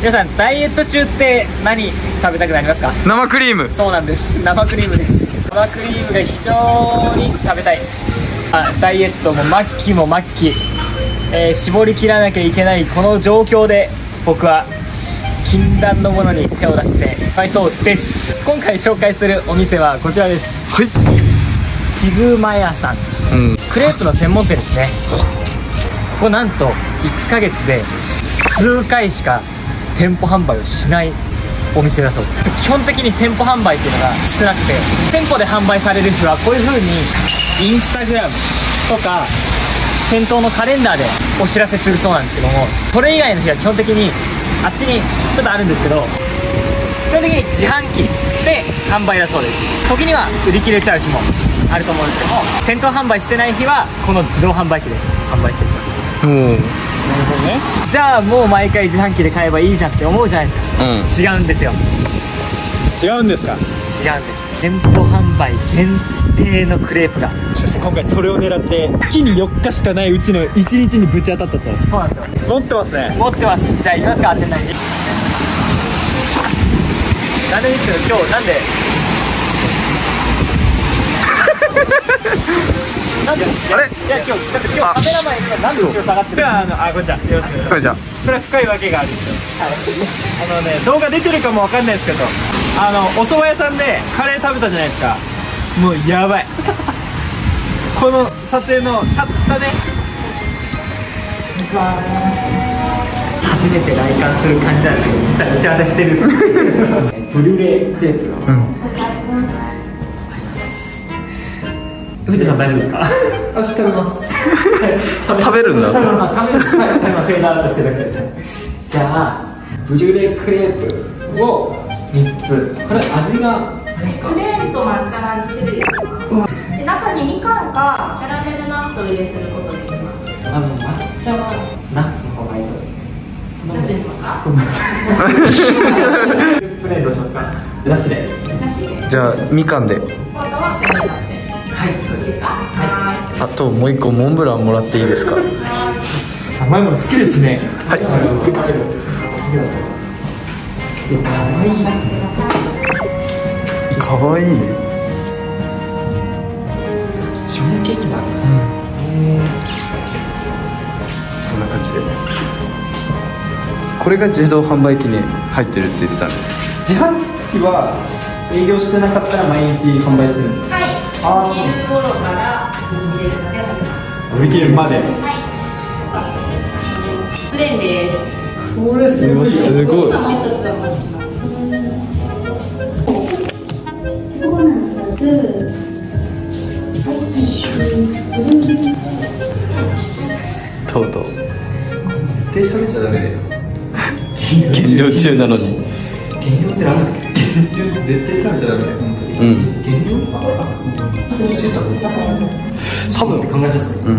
皆さんダイエット中って何食べたくなりますか？生クリーム。そうなんです。生クリームです。生クリームが非常に食べたい。あダイエットも末期も末期、えー絞り切らなきゃいけないこの状況で僕は禁断のものに手を出して買いそうです。今回紹介するお店はこちらです。はい。ちぐま屋さん。うん。クレープの専門店ですねここなんと1ヶ月で数回しか店舗販売をしないお店だそうです。基本的に店舗販売っていうのが少なくて店舗で販売される日はこういう風にインスタグラムとか店頭のカレンダーでお知らせするそうなんですけどもそれ以外の日は基本的にあっちにちょっとあるんですけど基本的に自販機で販売だそうです。時には売り切れちゃう日もあると思うんですけども店頭販売してない日はこの自動販売機で販売してるそうです。おおなるほどねじゃあもう毎回自販機で買えばいいじゃんって思うじゃないですか。うん。違うんですよ。違うんですか？違うんです。店舗販売限定のクレープが。そして今回それを狙って月に4日しかないうちの1日にぶち当たったと。そうなんですよ。持ってますね。持ってます。じゃあ行きますか店内に。なんでいいですけど今日なんで？なんであれ？いや今日だって今日カメラマンいるのなんで後ろ下がってるんですかあのあこんにちはよろしくこれじゃあ。これは深いわけがあるんですよ。あのね動画出てるかもわかんないですけどあのお蕎麦屋さんでカレー食べたじゃないですか。もうやばい。この撮影のたったね。初めて来館する感じなんですけど実は打ち合わせしてる。ブルーレイクレープの。うん藤田さん大丈夫ですか？私食べます。食べる？んだ。食べます。食べます。はい今フェードアウトしてくださいじゃあブリュレクレープを3つ。これ味が何ですか？プレーンと抹茶が2種類で中にみかんかキャラメルナッツを入れすることできます。あの抹茶はナッツの方が合いそうですね。そのどっちでしょうかプレーンどうしますか？なしで。なしで。じゃあみかんであともう一個モンブランもらっていいですか？甘いもの好きですね。はい。かわいいね。ショートケーキもある。そんな感じで。これが自動販売機に入ってるって言ってたね自販機は営業してなかったら毎日販売してる。んでいはいお昼頃から入れるまで入ります。す売り切れるまでプレーンです。これすごい。すごいもう一つお持ちしますとうとう。手食べちゃダメだよ。減量中なのに。減量ってなんだっけ？絶対食べちゃダメだよ本当にうん減量してたの多分って考えさせてうん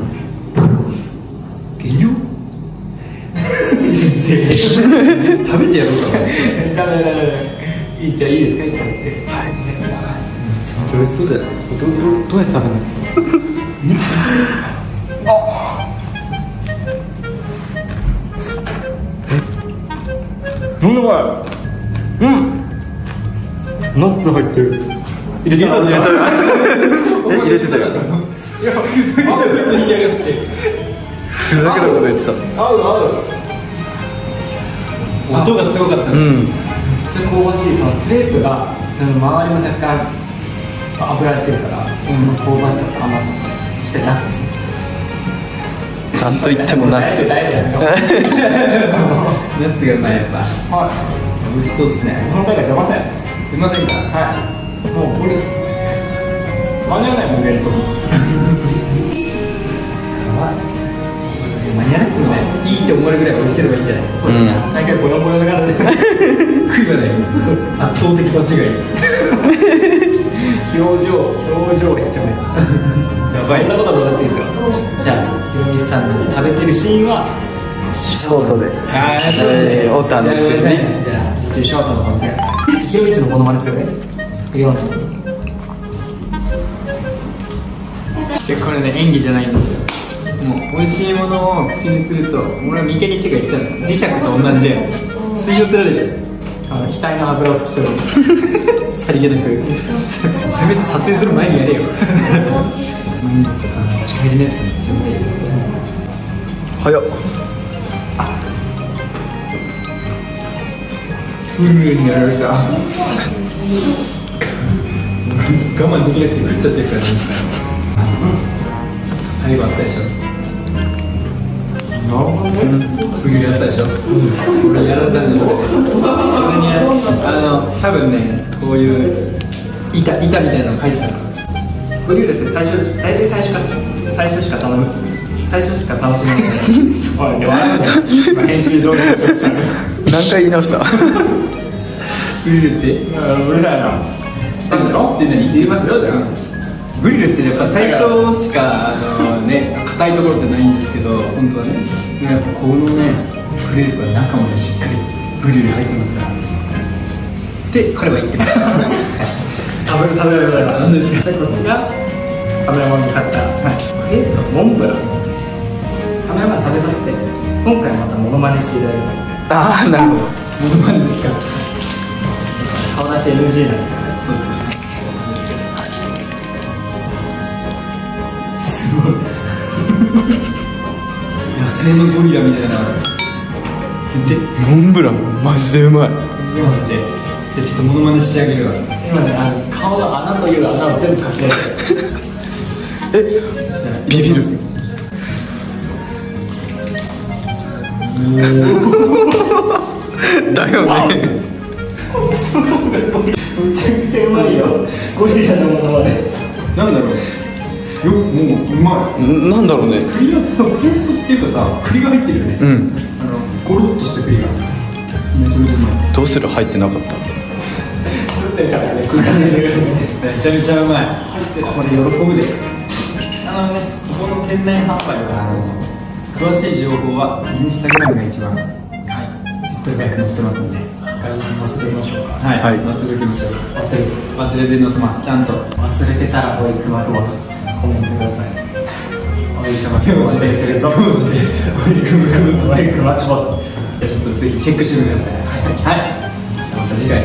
減量食べてやろうかダメダメダメいいじゃあいいですかいただいてはいめっちゃ美味しそうじゃないどどどうやって食べるのなんだこれうん。ナッツ入ってる。入れてた。入れてた。え入れてたよ。言いやがってふざけたこと言ってた。合う合う音がすごかった。うん。めっちゃ香ばしいそのクレープが周りも若干油やってるから、香ばしさと甘さとそしてナッツ。なんと言ってもナッツ。ナッツがうまいやっぱ。はい。美味しそうですね。この回が出ません。すいませんかはいもうこれ間に合わないもんイベント間に合わなくてもねいいって思われるぐらい美味しければいいんじゃない？そうですね、大会ボヨボヨだからね。悔いはないそうそう圧倒的間違い表情表情やっちゃうねやばい。そんなことはどうだっていいですよ。じゃあひろみさんの食べてるシーンは？ショートで。あえーお楽しみにじゃあ一応ショートの方見てくださいひろみちのモノマネですよね。ひろみちこれね演技じゃないんですよ。もう美味しいものを口にすると俺は眉間に手がいっちゃうの。磁石と同じで吸い寄せられちゃう。あの額の油を拭き取る。さりげなく。せめて撮影する前にやれよ。うんさ近いねってめっちゃう早っフルにやられた。我慢できなくて食っちゃってるから最後あったでしょ。なるほどね。フルやったでしょ。俺やられたんですよ。あの多分ねこういう板板みたいなの書いてた。のグリルって最初大体最初か最初しか頼む。最初しか楽しめない。おいで笑うね。今編集動画にしました何回言い直した？グリルってうるさいななんだろって何？言いますよじゃんグリルってやっぱ最初しかあのね硬いところってないんですけど本当はね。でもやっぱこのねグリルは中もねしっかりグリルに入ってますから。って彼は言ってます。サブサブでございますじゃあこっちがカメラマンが買った、はい、クレープのモンブラン？カメラマン食べさせて。今回またモノマネしていただきますああなるほど。モノマネですか顔出し NG なんでそうですすごい。野生のゴリラみたい。なでモンブランマジでうまい。マジででちょっとモノマネしてあげるわ今ねあの顔が穴とい。う穴を全部かけられてえビビるだよね。めちゃくちゃうまいよゴリラのものまねなんだろう。よもううまい。んなんだろうね。栗がペーストっていうかさ栗が入ってるよね、うん。あのゴロッとした栗が。めちゃめちゃうまい。どうする？入ってなかった。作ってるからね食いかけてるめちゃめちゃうまい。これ喜ぶで。あのねここの店内販売はあの詳しい情報はインスタグラムが一番はいとにかく載ってますんで。ましょうか。はい、はい。載せてましょう忘れず忘れて載せますちゃんと。忘れてたらおいくまくまと。コメントください。おいくまくま忘れてるぞ。マジでおいくむくむとおいくまくまと。じゃあちょっとぜひチェックしてみてください。はい、じゃあまた次回